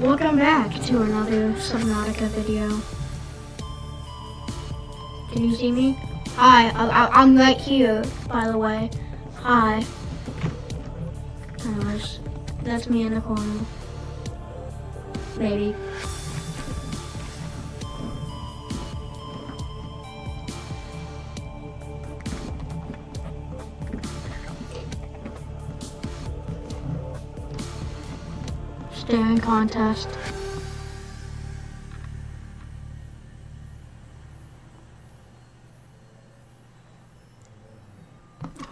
Welcome back to another Subnautica video. Can you see me? Hi, I, I'm right here, by the way. Hi. Anyways, that's me in the corner. Maybe. Contest.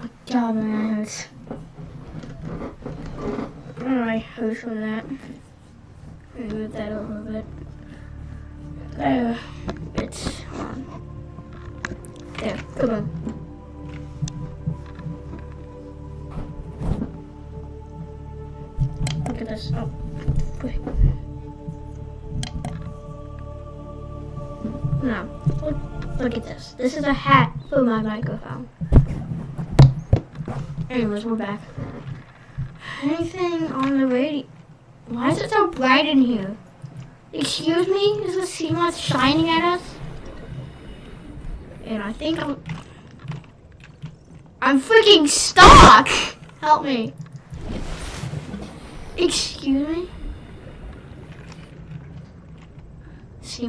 Good job, man. Alright, who's for that? Move that a bit. There. No, look, look at this. This is a hat for my microphone. Anyways, we're back. Anything on the radio? Why is it so bright in here? Excuse me? Is the Seamoth shining at us? And I think I'm... I'm freaking stuck! Help me. Excuse me?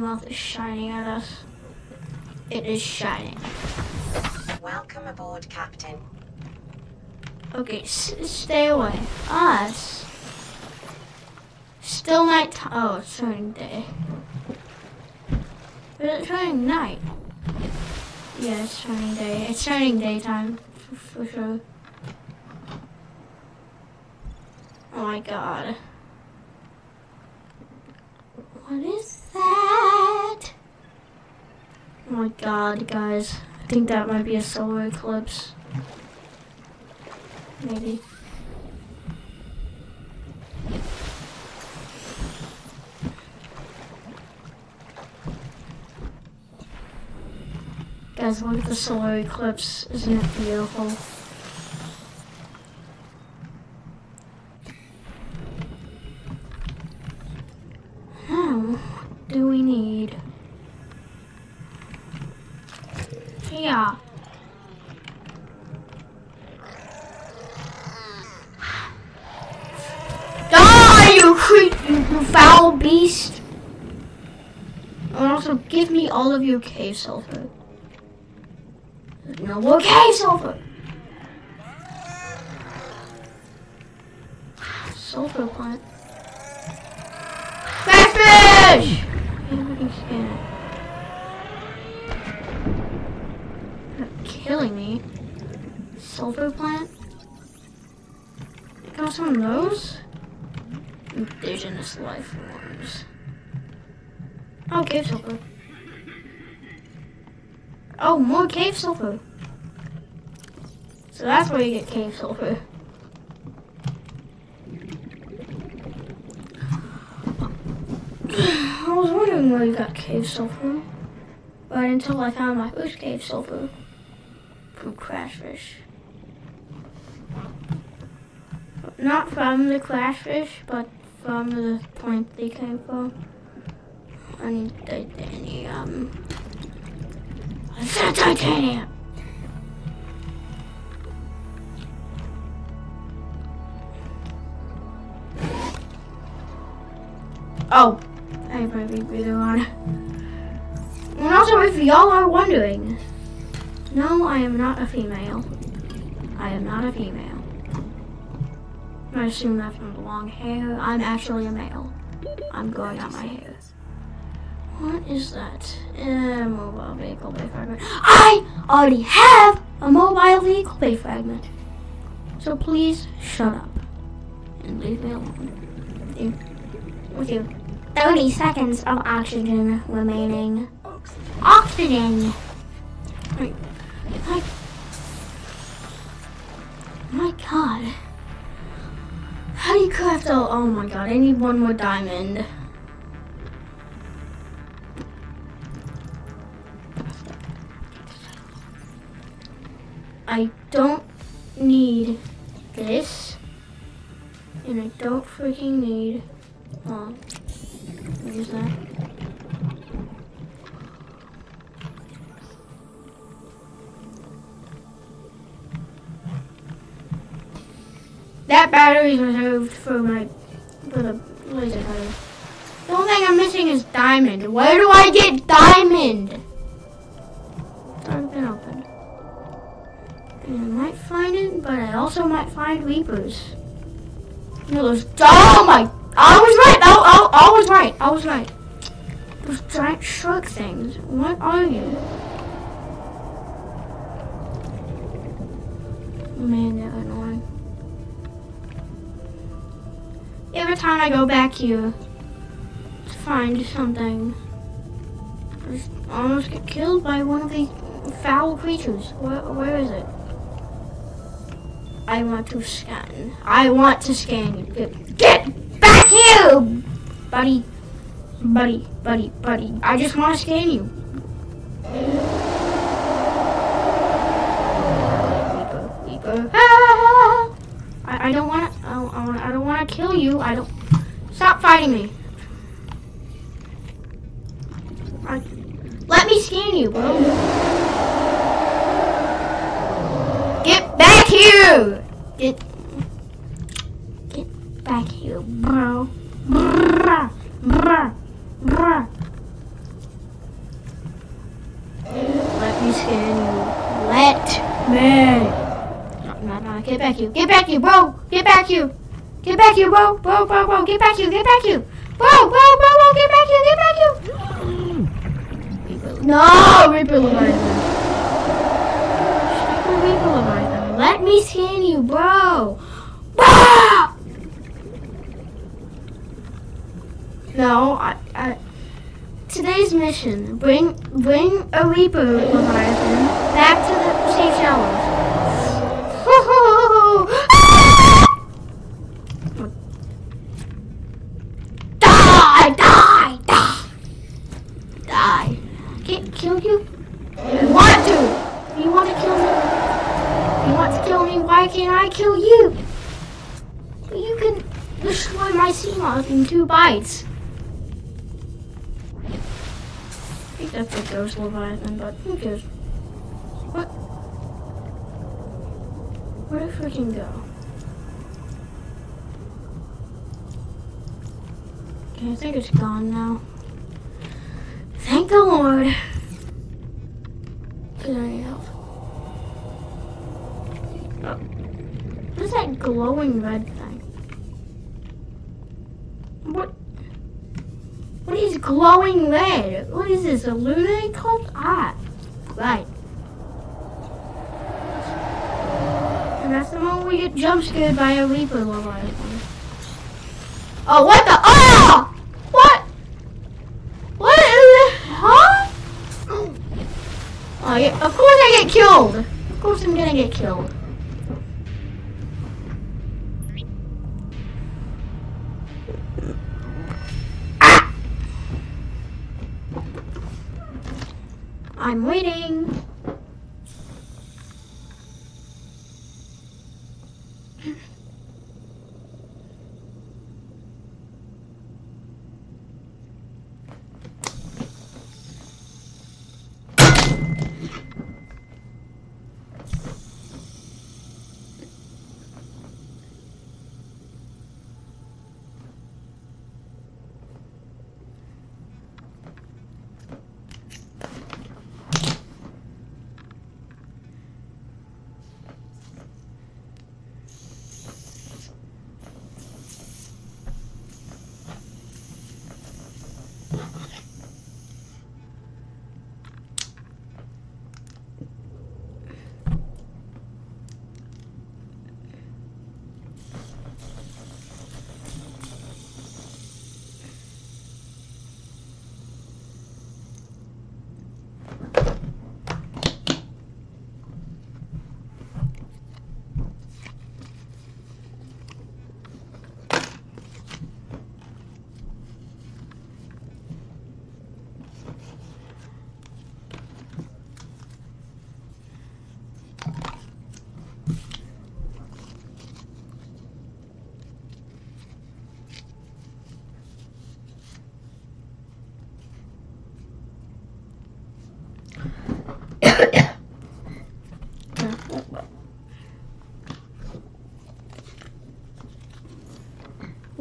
Moth is shining at us. It is shining. Welcome aboard, Captain. Okay, s- stay away. Us. Still night time. Oh, it's turning day. Is it turning night? Yeah, it's turning day. It's turning daytime, for, for sure. Oh my god. What is that? God, guys. I think that might be a solar eclipse. Maybe. Guys, look at the solar eclipse. Isn't it beautiful? Now, what do we need? Yeah. Die, you creep, you, you foul beast! And also, give me all of your cave sulfur. No more cave sulfur! Sulfur plant. Scared. You're killing me. Sulfur plant? Got some of those? Indigenous life forms. Cave sulfur. Oh, more cave sulfur. So that's where you get cave sulfur. I was wondering where you got cave sulfur. But until I found my first cave sulfur from crashfish. Not from the crashfish, but from the point they came from. And titanium. I said titanium! Oh, I have my big breather on. And also, if y'all are wondering, no, I am not a female. I am not a female. I assume that from the long hair. I'm actually a male. I'm growing out my hair. What is that? Mobile vehicle bay fragment. I already have a mobile vehicle bay fragment. So please shut up and leave me alone. With you. With you. 30 seconds of oxygen remaining. Oxygen! Wait. My, my god. How do you craft a... Oh my god, I need one more diamond. I don't need this. And I don't freaking need... Um, oh, Use that. That battery is reserved for my for the laser cutter. The only thing I'm missing is diamond. Where do I get diamond? But I also might find reapers. You know those. Oh my! I was right. I, I, I was right. I was right. Those giant shark things. What are you? Man, they're annoying. Every time I go back here to find something, I almost get killed by one of these foul creatures. Where, where is it? I want to scan. I want to scan you. Get, back here, buddy. Buddy, buddy, buddy. I just want to scan you. I, I don't want to. I, don't want to kill you. I don't. Stop fighting me. Let me scan you, bro. Get back here! Get get back here, bro. Brrrah, brrrah, brrrah. Let me scan you. Let me. No, no, no, get back here. Get back here, bro. Get back here. Get back here, bro. Bro, bro, bro. Get back here. Get back here. Bro, bro, bro, bro. Get back here. Get back here. No, Reaper Leviathan. Reaper Leviathan. Let me scan you, bro. No, I, I. Today's mission: bring bring a Reaper Leviathan back to the safe shallows. die! Die! Die! Die! Can't kill you. I want to. You want to kill me? You want to kill me? Why can't I kill you? You can destroy in two bites. I think that's a ghost Leviathan, but who cares? What? Where'd it freaking go? Okay, I think it's gone now. Thank the Lord. Because I need help. What is that glowing red thing? What? What is glowing red? What is this? A lunar eclipse? Ah, right. And that's the moment we get jump scared by a Reaper Leviathan. Oh, what the? Oh! What? What is it? Huh? Oh, yeah, of course I get killed. Of course I'm gonna get killed.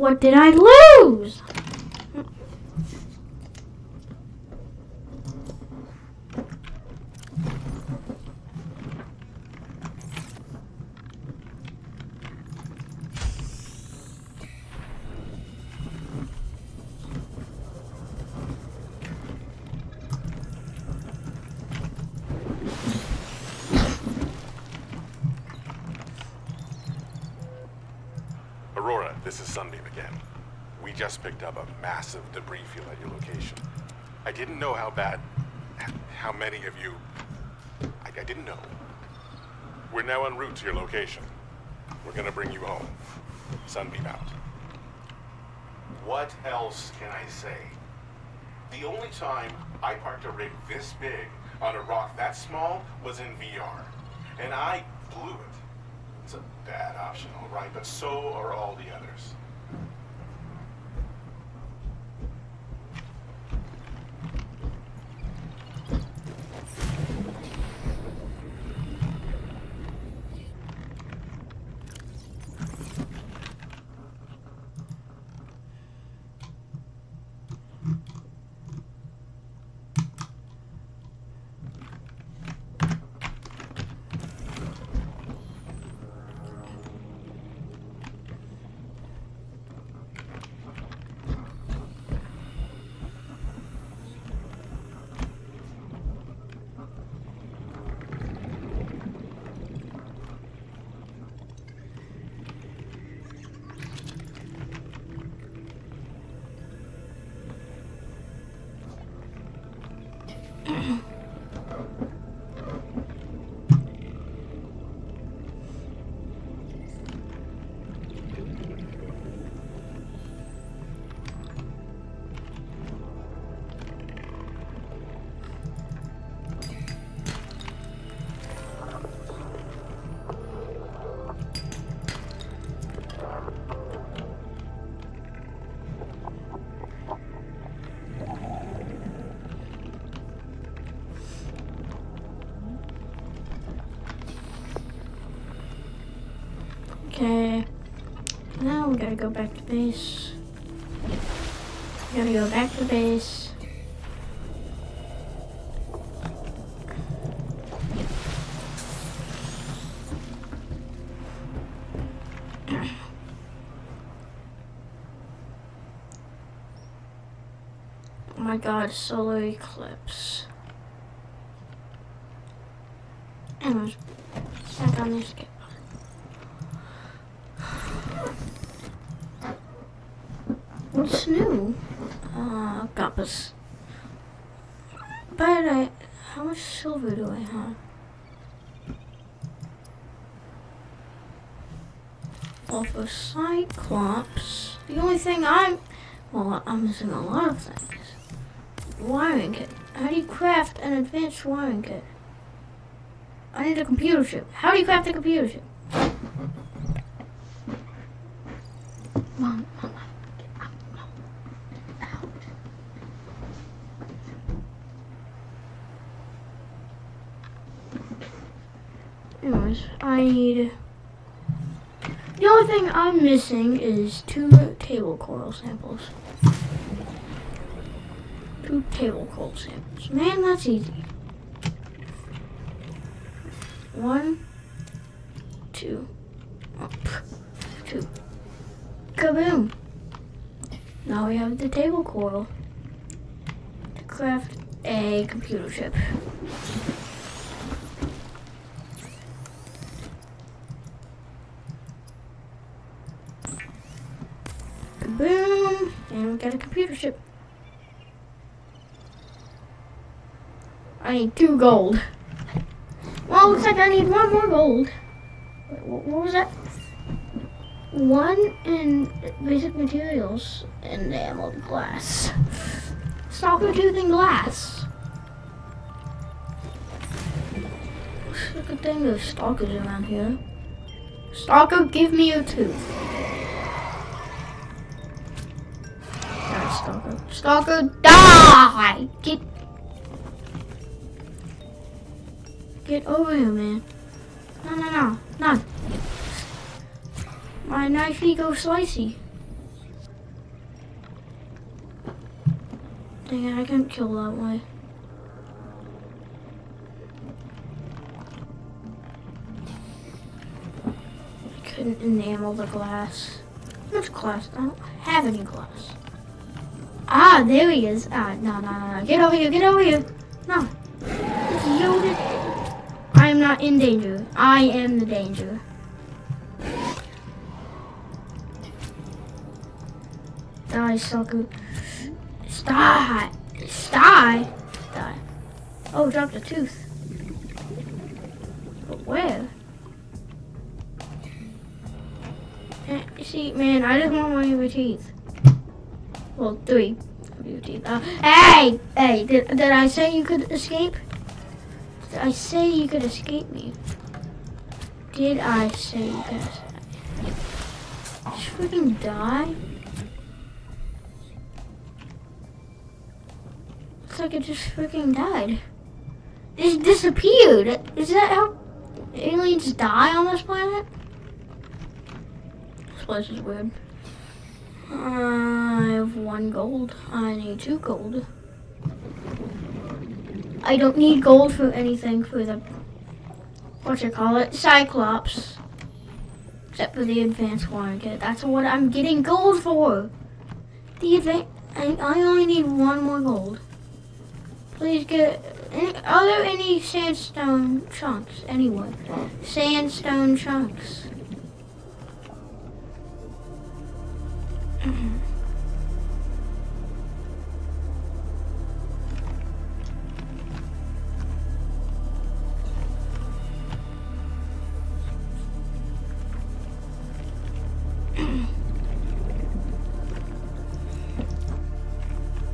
What did I lose? Aurora, this is Sunbeam again. We just picked up a massive debris field at your location. I didn't know how bad, how many of you. I, I didn't know. We're now en route to your location. We're gonna bring you home. Sunbeam out. What else can I say? The only time I parked a rig this big on a rock that small was in VR. And I blew it. It's a bad option, all right, but so are all the others. We gotta go back to base. Gotta go back to base. Oh my god, solar eclipse. And I was back on this skip. What's new? Uh, compass. But I, how much silver do I have? Alpha Cyclops. The only thing I'm, well, I'm missing a lot of things. Wiring kit. How do you craft an advanced wiring kit? I need a computer chip. How do you craft a computer chip? Mom, Mom, get out, Mom. Out. Anyways, I need. The only thing I'm missing is two table coral samples. Two table coral samples. Man, that's easy. One, two, pff, two. Kaboom! Now we have the table coral to craft a computer chip. Kaboom! We a computer. I need two gold. Well, looks like I need one more gold. Wait, what, what was that? One in basic materials and glass. Stalker tooth and glass. Look at thing there's stalkers around here. Stalker, give me your tooth. Stalker, die! Get, get over here, man. No, no, no, no. My knife go slicey. Dang it, I can't kill that way. I couldn't enamel the glass. Much glass? I don't have any glass. Ah, there he is. Ah, no, no, no. Get over here, get over here. No. I am not in danger. I am the danger. Die, sucker. Die. Die. Die. Oh, dropped a tooth. But where? Eh, See, man, I just want one of your teeth. Well, three hey! Hey, did, did I say you could escape? Did I say you could escape me? Did I say you could escape? Freaking die? Looks like it just freaking died. It disappeared. Is that how aliens die on this planet? This place is weird. I have one gold. I need two gold. I don't need gold for anything for the what you call it, Cyclops. Except for the advanced kit. That's what I'm getting gold for. The advan I, I only need one more gold. Please get. Any, are there any sandstone chunks anywhere? Sandstone chunks.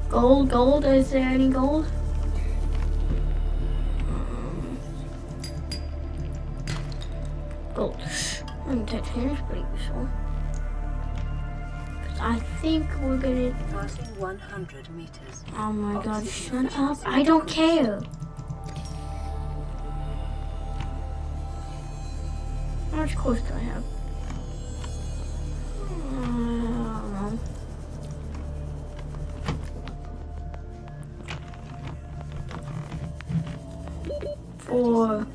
Gold, gold, is there any gold? Gold. I'm Titanic's pretty useful. I think we're gonna. Passing 100 meters. Oh my god, shut up. I don't care. How much course do I have? 我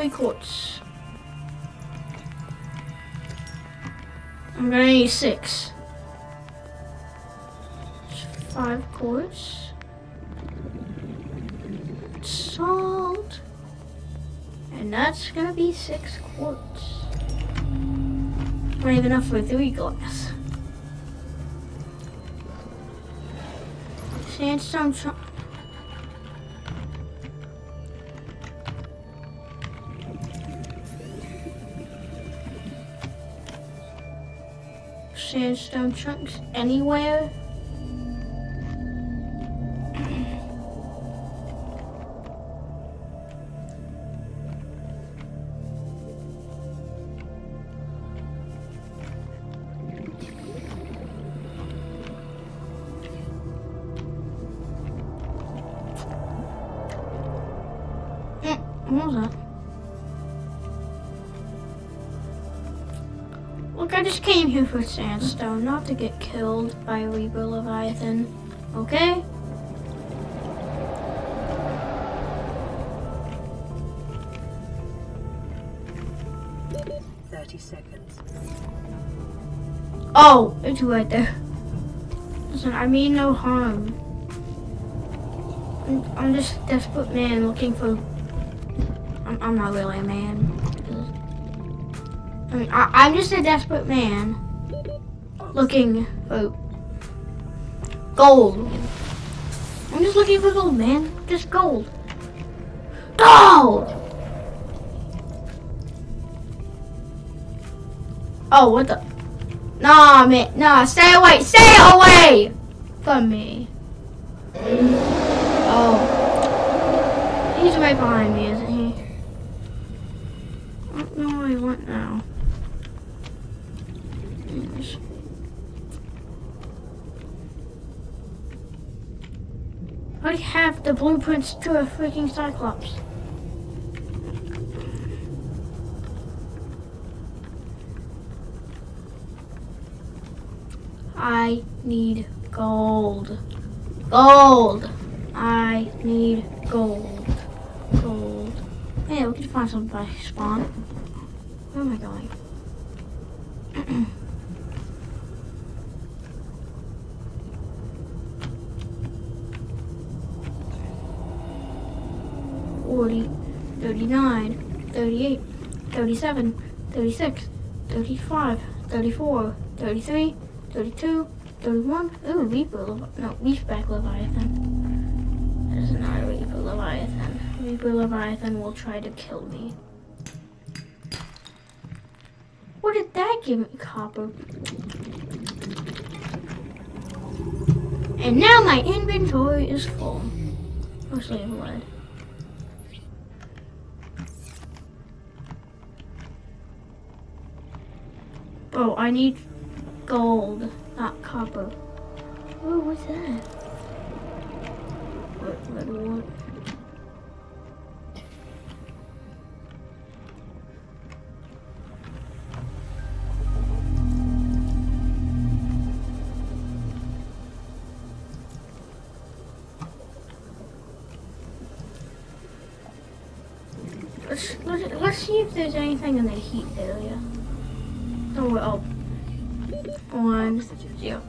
Three quartz. I'm gonna need six. Five quartz. Salt. And that's gonna be six quartz. Not even enough for three glass. Sandstone sandstone chunks anywhere. Mm, What was that? Just came here for sandstone, not to get killed by a Reaper Leviathan. Okay? Thirty seconds. Oh, it's right there. Listen, I mean no harm. I'm, I'm just a desperate man looking for. I'm, I'm not really a man. I mean, I, I'm just a desperate man looking for gold. I'm just looking for gold, man. Just gold. Gold! Oh, what the? Nah, man. Nah, stay away. Stay away from me. Oh. He's right behind me, isn't he? I don't know where he went now. Yes. I have the blueprints to a freaking Cyclops. I need gold. Gold. I need gold. Gold. Hey, we can find some by spawn. Where am I going? Forty, thirty-nine, thirty-eight, thirty-seven, thirty-six, thirty-five, thirty-four, thirty-three, thirty-two, thirty-one. Ooh, Reaper, Levi- no, Reefback Leviathan. That is not a Reaper Leviathan. Reaper Leviathan will try to kill me. What did that give me? Copper. And now my inventory is full. Mostly of lead. Oh, I need gold, not copper. Oh, what's that? What, what, what? Let's, let's, let's see if there's anything in the heat area. Oh, oh. One, zero.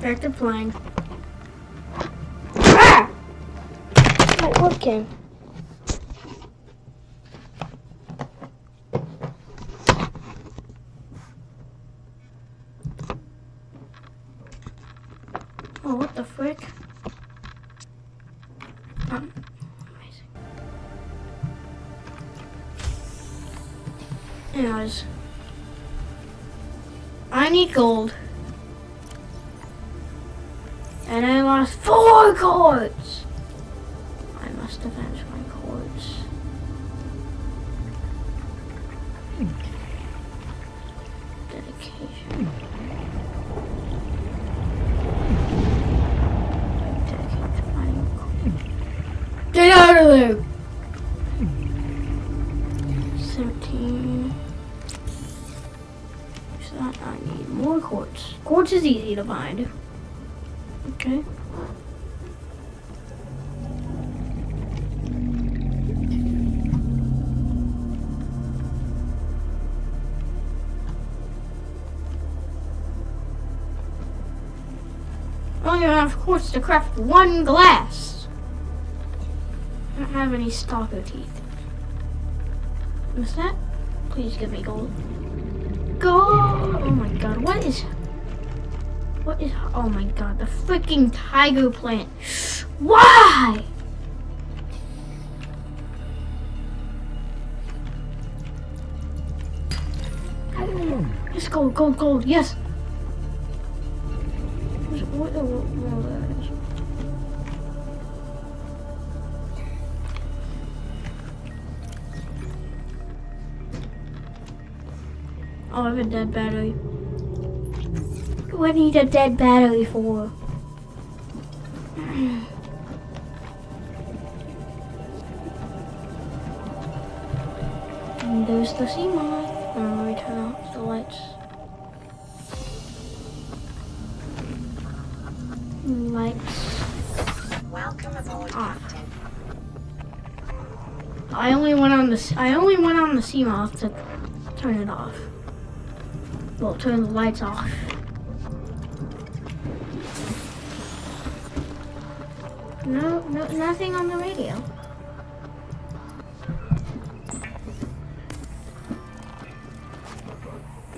Back to playing. Ah! Not working. Oh, what the frick? Um. Anyways. I need gold. Get out of there! 17. So I need more quartz. Quartz is easy to find. Okay. Only enough quartz to craft one glass. Have any stalker teeth. What's that? Please give me gold. Gold! Oh my god, what is... What is... Oh my god, the freaking tiger plant. Why? Yes, gold, gold, gold, yes. I have a dead battery. What need a dead battery for? And there's the Seamoth. I'm gonna turn off the lights. Lights. Welcome aboard, Ah. Captain. I only went on the I only went on the Seamoth to turn it off. Well, turn the lights off. No, no, nothing on the radio.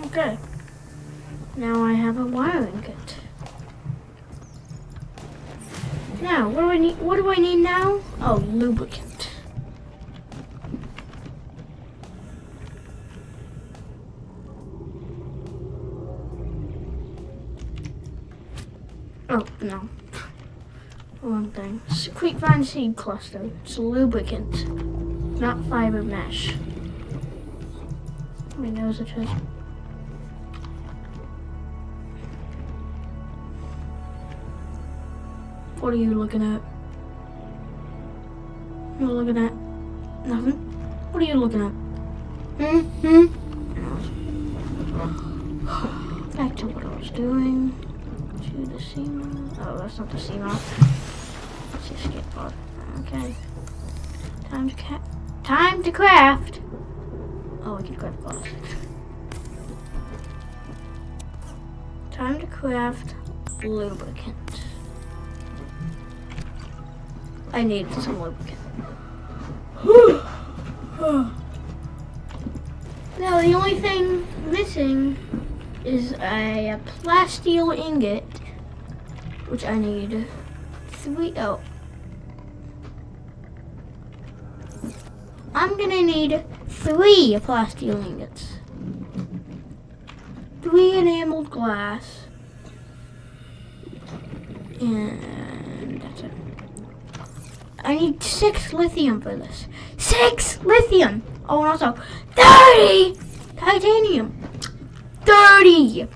Okay. Now I have a wiring kit. Now, what do I need? What do I need now? Oh, lubricant. Oh, no. Wrong thing. S- Creepvine Seed Cluster. It's a lubricant, not fiber mesh. My nose itches. What are you looking at? You're looking at nothing. What are you looking at? Hmm? Hmm? Back to what I was doing. To the Seamoth. Oh, that's not the Seamoth. It's the escape pod. Okay. Time to ca- Time to craft. Oh, I can craft glass. Time to craft lubricant. I need some lubricant. now the only thing missing is a, plasteel ingot, which I need three. Oh, I'm gonna need three plasteel ingots, three enameled glass, and that's it. I need six lithium for this. Six lithium. Oh, and also thirty titanium. 30!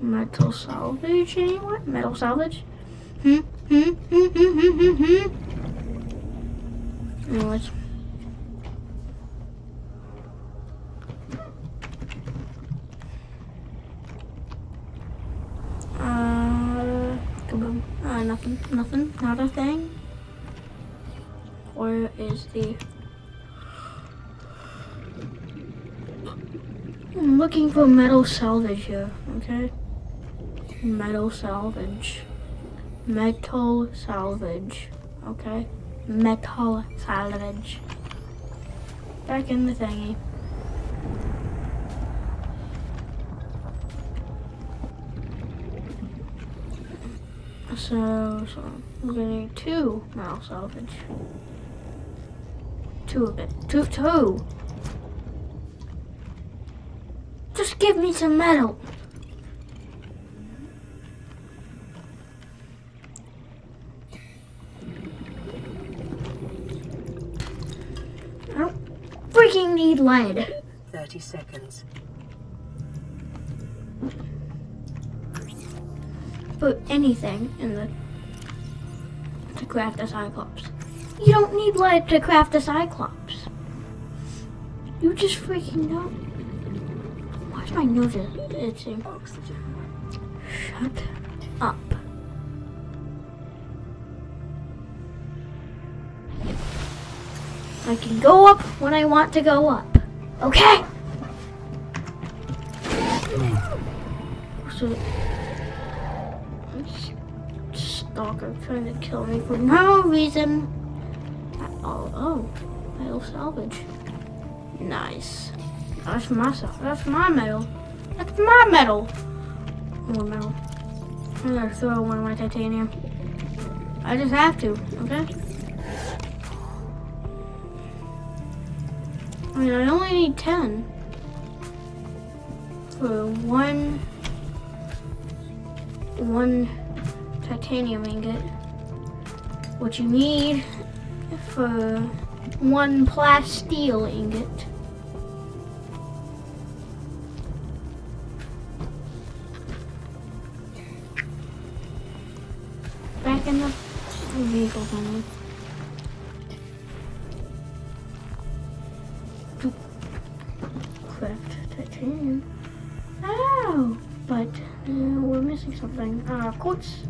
Metal salvage, anyone? Metal salvage? Hmm? Hmm? Hmm? Hmm? Hmm? Hmm? hmm? Anyways. Uh. Uh, nothing, nothing, not a thing. Where is the I'm looking for metal salvage here, okay? Metal salvage. Metal salvage, okay? Metal salvage. Back in the thingy. So, so we're gonna need two metal salvage. Two of it. Two, two. Just give me some metal. I don't freaking need lead. 30 seconds. Put anything in the to craft a cyclops. You don't need lead to craft a cyclops. You just freaking know. Why's my nose is itching? Shut up. I can go up when I want to go up. Okay? So, stalker trying to kill me for no reason at all. Oh, metal salvage. Nice. That's my stuff. That's my metal. That's my metal. More oh, metal. I'm gonna throw one of my titanium. I just have to, okay? I mean, I only need 10 for one, one titanium ingot. What you need for one plasteel ingot. Vehicle family. Craft titanium. Oh, but uh, we're missing something. Uh, quartz.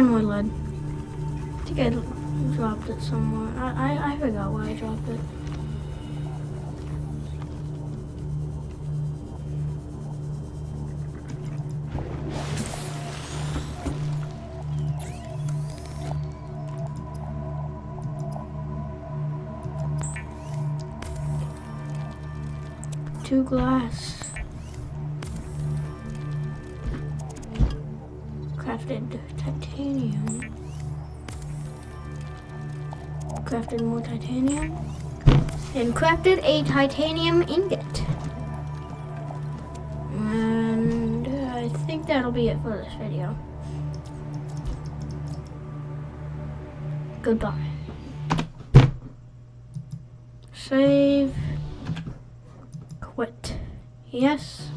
Find more lead. I think I dropped it somewhere. I, I, I forgot where I dropped it. Two glass. Crafted titanium. Crafted more titanium. And crafted a titanium ingot. And uh, I think that'll be it for this video. Goodbye. Save. Quit. Yes.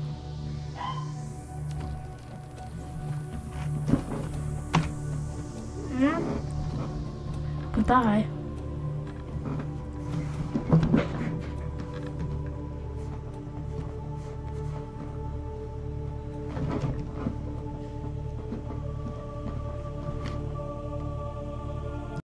Goodbye.